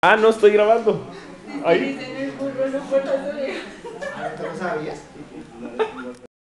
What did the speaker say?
Ah, no estoy grabando. Ahí. ¿No sabías?